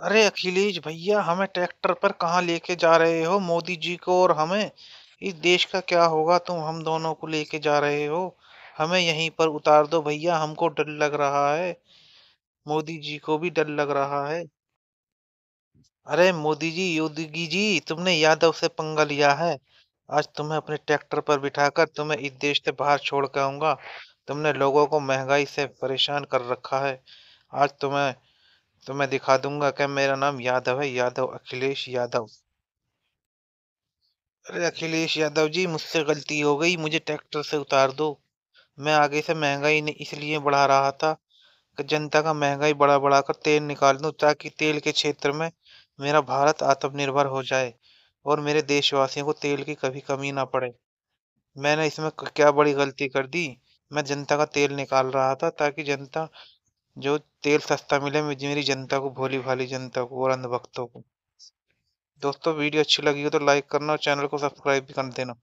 अरे अखिलेश भैया, हमें ट्रैक्टर पर कहाँ लेके जा रहे हो? मोदी जी को और हमें। इस देश का क्या होगा तुम? हम दोनों को लेके जा रहे हो। हमें यहीं पर उतार दो भैया, हमको डर लग रहा है। मोदी जी को भी डर लग रहा है। अरे मोदी जी, योगी जी, तुमने यादव से पंगा लिया है। आज तुम्हें अपने ट्रैक्टर पर बिठाकर तुम्हें इस देश से बाहर छोड़ के आऊँगा। तुमने लोगों को महँगाई से परेशान कर रखा है। आज तुम्हें तो मैं दिखा दूँगा क्या मेरा नाम यादव है? यादव, अखिलेश यादव। अरे अखिलेश यादव जी, मुझसे गलती हो गई, मुझे ट्रैक्टर से उतार दो। मैं आगे से महँगाई नहीं, इसलिए बढ़ा रहा था कि जनता का महँगाई बढ़ा बढ़ा कर तेल निकाल दूँ, ताकि तेल के क्षेत्र में मेरा भारत आत्मनिर्भर हो जाए और मेरे देशवासियों को तेल की कभी कमी ना पड़े। मैंने इसमें क्या बड़ी गलती कर दी? मैं जनता का तेल निकाल रहा था ताकि जनता जो तेल सस्ता मिले मेरी जनता को, भोली भाली जनता को और अंधभक्तों को। दोस्तों, वीडियो अच्छी लगी हो तो लाइक करना और चैनल को सब्सक्राइब भी कर देना।